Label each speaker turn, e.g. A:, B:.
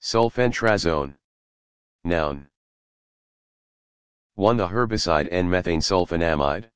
A: Sulfentrazone. Noun. 1. The herbicide N-methane sulfonamide,